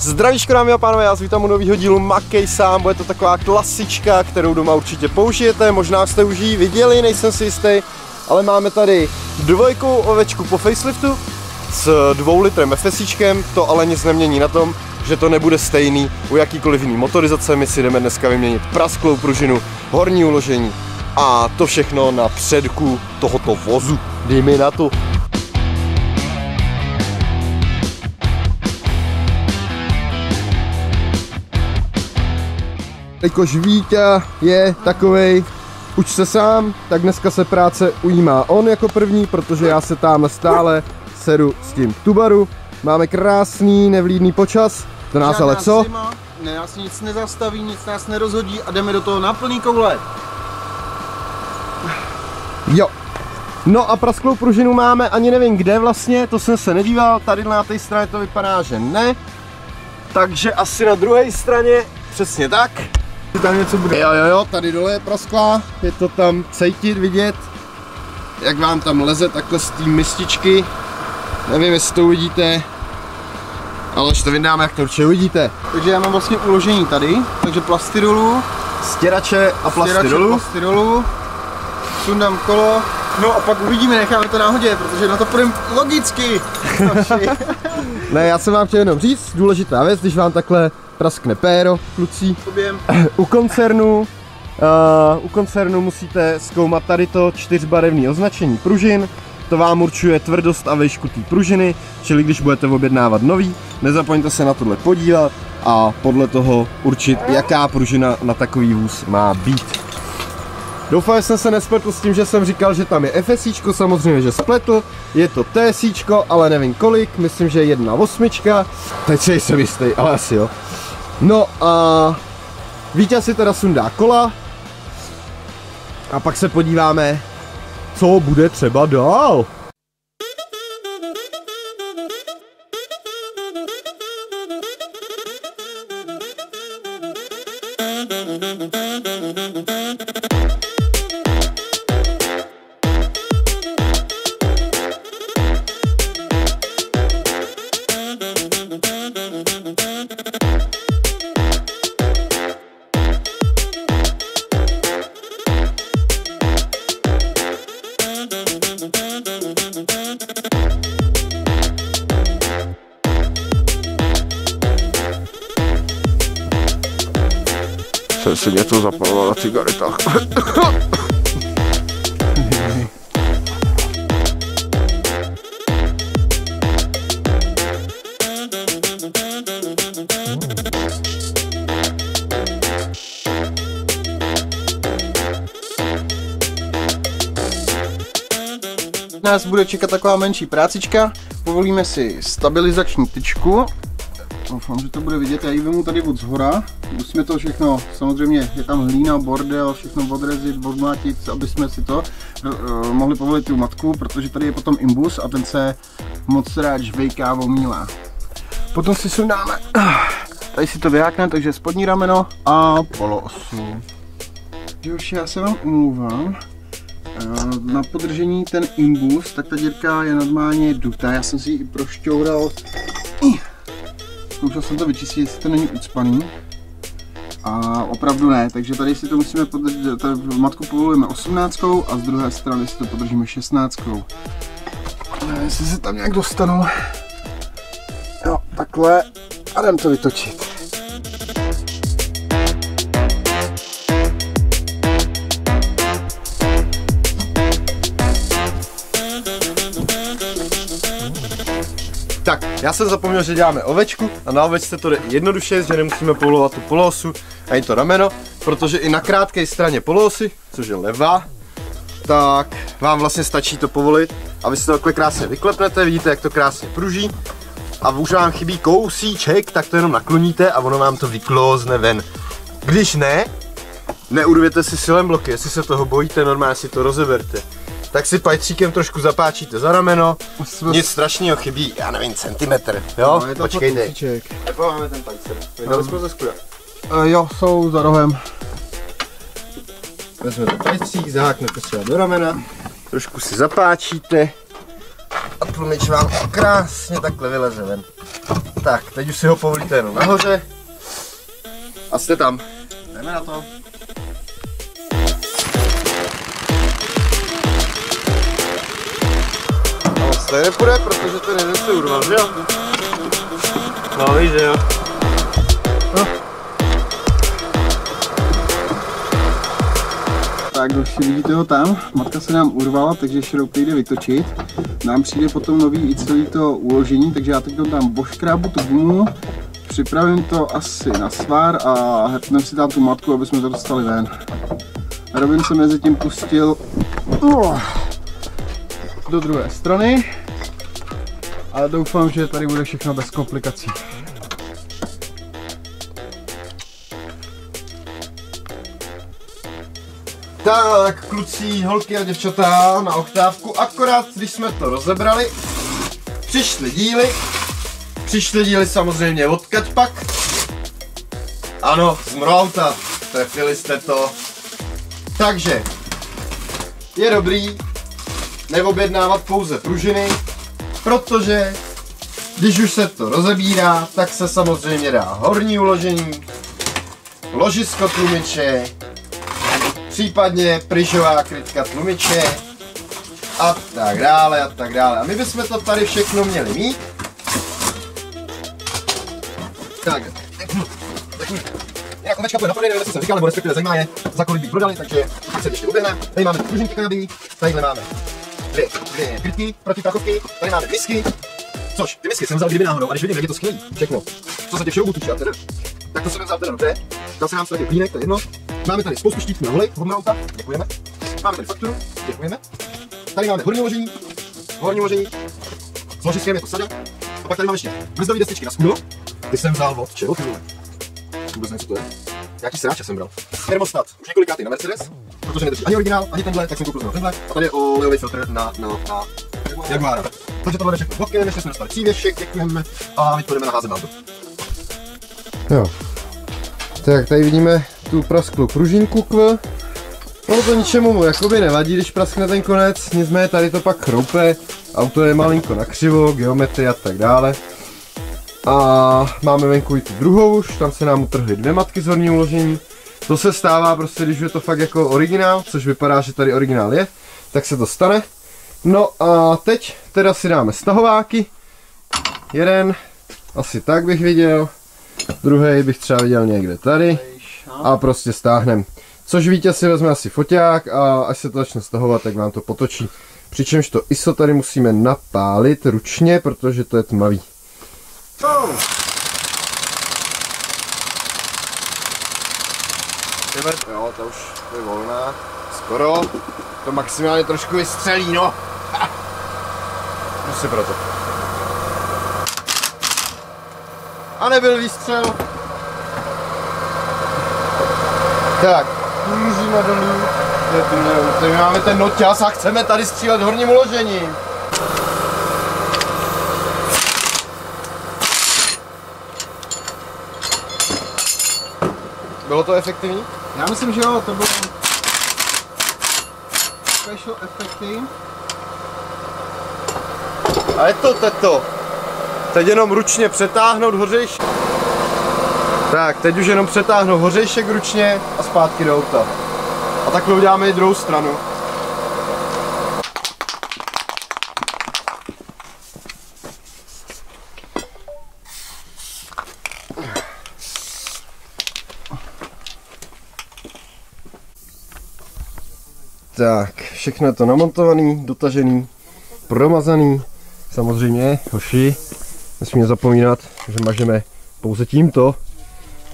Zdravíčko dámy a pánové, já vás vítám u nového dílu Makej sám, bude to taková klasička, kterou doma určitě použijete, možná jste už ji viděli, nejsem si jistý, ale máme tady dvojkou ovečku po faceliftu s dvou litrem FSIčkem, to ale nic nemění na tom, že to nebude stejný u jakýkoliv jiný motorizace, my si jdeme dneska vyměnit prasklou pružinu, horní uložení a to všechno na předku tohoto vozu. Dejme na to. Jakož Vítě je takovej, uč se sám, tak dneska se práce ujímá on jako první, protože já se tam stále sedu s tím tubaru. Máme krásný, nevlídný počas, to nás Žádná ale co? Zima, ne, nás nic nezastaví, nic nás nerozhodí a jdeme do toho na plný koule. Jo. No a prasklou pružinu máme ani nevím kde vlastně, to jsem se nedíval, tady na té straně to vypadá, že ne. Takže asi na druhé straně, přesně tak. Tam něco bude. Jo, jo, jo, tady dole je prasklá, je to tam cítit, vidět, jak vám tam leze takhle z té mističky. Nevím, jestli to uvidíte, ale až to vydáme, jak to určitě uvidíte. Takže já mám vlastně uložení tady, takže plasty dolů, Stěrače a plasty stěrače, dolů. plasty dolů, sundám kolo, no a pak uvidíme, necháme to náhodě, protože na to půjdeme logicky. Ne, já jsem vám chtěl jenom říct, důležitá věc, když vám takhle praskne péro, kluci, Objem. u koncernu, uh, u koncernu musíte zkoumat tady to čtyřbarevné označení pružin, to vám určuje tvrdost a výšku té pružiny, čili když budete objednávat nový, nezapomeňte se na tohle podívat a podle toho určit, jaká pružina na takový vůz má být. Doufám, že jsem se nespletl s tím, že jsem říkal, že tam je FSIčko, samozřejmě, že spletl, je to TSIčko, ale nevím kolik, myslím, že jedna osmička, teď si jsem jistý, ale asi jo. No a Vítě si teda sundá kola a pak se podíváme, co bude třeba dál. Jsem si něco zapaloval na cigaretách. Nás bude čekat taková menší prácička, povolíme si stabilizační tyčku. Doufám, že to bude vidět, já ji vemu tady od zhora. Musíme to všechno, samozřejmě je tam hlína, bordel, všechno odrezit, odmlátit, aby jsme si to uh, mohli povolit tu matku, protože tady je potom imbus a ten se moc rád žvejká, omílá. Potom si sundáme, tady si to vyhákne, takže spodní rameno a poloosu. Že už já se vám umluvám, Eh, na podržení ten imbus, tak ta dírka je normálně dutá. Já jsem si ji i prošťoural. Zkoušel jsem to vyčistit, jestli to není ucpaný. A opravdu ne, takže tady si to musíme podržet, tady matku povolujeme 18 a z druhé strany si to podržíme 16. Nevím, jestli se tam nějak dostanu. Jo, takhle a jdem to vytočit. Tak, já jsem zapomněl, že děláme ovečku a na ovečce to jde jednoduše, že nemusíme povolovat tu poloosu ani to rameno, protože i na krátké straně poloosy, což je levá, tak vám vlastně stačí to povolit a vy si to takhle krásně vyklepnete, vidíte, jak to krásně pruží a už vám chybí kousíček, tak to jenom nakloníte a ono vám to vyklózne ven. Když ne, neurvěte si silem bloky, jestli se toho bojíte, normálně si to rozeberte. Tak si pajtříkem trošku zapáčíte za rameno, nic strašného chybí, já nevím, centimetr, jo? No, je to Počkejte. Jak máme ten pajcer? Vydali jsme ze skuda. Uh, jo, jsou za rohem. Vezmete pajcík, zaháknete si ho do ramena, trošku si zapáčíte a tlumič vám krásně takhle vyleze ven. Tak, teď už si ho povolíte jenom nahoře. A jste tam. Jdeme na to. No, stejně nepůjde, protože ten jeden se urval, že jo? No víš, že jo. Tak už vidíte ho tam, matka se nám urvala, takže šroub jde vytočit. Nám přijde potom nový i celý to uložení, takže já teď dám boškrábu tu gumu, připravím to asi na svár a hepneme si tam tu matku, aby jsme to dostali ven. Robin se mezi tím pustil uh, do druhé strany a doufám, že tady bude všechno bez komplikací. Tak, kluci, holky a děvčata na oktávku. Akorát, když jsme to rozebrali, přišly díly. Přišly díly samozřejmě odkaď pak. Ano, z Mroauta. Trefili jste to. Takže, je dobrý neobjednávat pouze pružiny, protože když už se to rozebírá, tak se samozřejmě dá horní uložení, ložisko tlumiče, případně pryžová krytka tlumiče a tak dále a tak dále. A my bychom to tady všechno měli mít. Tak, Nějak ovečka bude na prodej, nevím, jestli jsem říkal, nebo respektive zajímá je, za kolik by prodali, takže tak se ještě uběhne. Tady máme pružinky kanabí, tady máme dvě, dvě krytky proti prachovky, tady máme misky, což ty misky jsem vzal kdyby náhodou, a když vidím, jak je to skvělý, všechno, co se těch šroubů týče, teda, tak to jsem vzal teda dobře, dal se nám tady plínek, to je jedno, Máme tady spoustu štítků na volej, hodnouta, děkujeme. Máme tady fakturu, děkujeme. Tady máme horní ložení, horní ložení, s ložiskem je to sada. A pak tady máme ještě brzdové destičky na sklo. Ty jsem vzal od čeho ty vole? Vůbec nevím, co to je. Nějaký sráče jsem bral. Termostat, už několikátý na Mercedes, protože nedrží ani originál, ani tenhle, tak jsem koupil znovu tenhle. A tady je olejový filtr na, na, na Jaguara. Takže tohle je všechno bodky, ještě jsme dostali přívěšek, děkujeme a my půjdeme na házet auto. Jo. Tak tady vidíme tu prasklou pružinku kv. No to ničemu jakoby nevadí, když praskne ten konec, nicméně tady to pak chroupe, auto je malinko nakřivo, geometrie a tak dále. A máme venku i tu druhou už, tam se nám utrhly dvě matky z horního uložení. To se stává prostě, když je to fakt jako originál, což vypadá, že tady originál je, tak se to stane. No a teď teda si dáme stahováky. Jeden, asi tak bych viděl. Druhý bych třeba viděl někde tady a prostě stáhnem. Což vítěz si vezme asi foťák a až se to začne stahovat, tak vám to potočí. Přičemž to ISO tady musíme napálit ručně, protože to je tmavý. Oh. Jo, to už je volná. Skoro. To maximálně trošku vystřelí, no. Prostě proto. A nebyl výstřel. Tak, můžeme dolů. Tady máme ten noťas a chceme tady střílet horním uložením. Bylo to efektivní? Já myslím, že jo, to bylo special efekty. A je to teto. Teď jenom ručně přetáhnout hořejší. Tak, teď už jenom přetáhnu hořejšek ručně a zpátky do auta. A takhle uděláme i druhou stranu. Tak, všechno je to namontovaný, dotažený, promazaný. Samozřejmě, hoši, nesmíme zapomínat, že mažeme pouze tímto,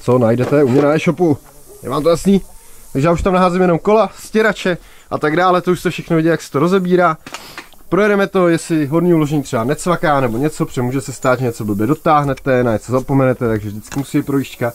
co najdete u mě na e-shopu. Je vám to jasný? Takže já už tam naházím jenom kola, stěrače a tak dále, to už se všechno vidí, jak se to rozebírá. Projedeme to, jestli horní uložení třeba necvaká nebo něco, protože může se stát, že něco blbě dotáhnete, na něco zapomenete, takže vždycky musí projížďka.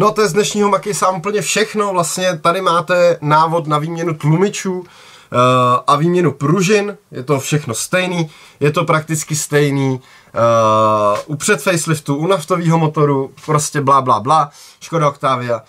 No to je z dnešního maky sám úplně všechno, vlastně tady máte návod na výměnu tlumičů, Eh, a výměnu pružin, je to všechno stejný, je to prakticky stejný uh, u před faceliftu, u naftového motoru, prostě blá blá blá, Škoda Octavia.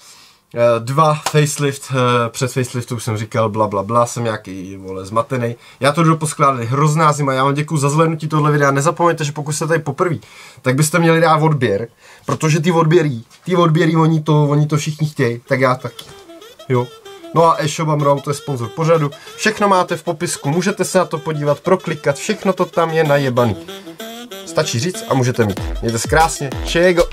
Eh, dva facelift, eh, před faceliftu už jsem říkal bla bla bla, jsem nějaký vole zmatený. Já to jdu poskládat, hrozná zima, já vám děkuji za zhlédnutí tohle videa, nezapomeňte, že pokud jste tady poprvé, tak byste měli dát odběr, protože ty odběrí, ty odběrí, oni to, oni to všichni chtějí, tak já taky. Jo. No a e-shop Amrou, to je sponzor pořadu. Všechno máte v popisku, můžete se na to podívat, proklikat, všechno to tam je najebaný. Stačí říct a můžete mít. Mějte se krásně, čego.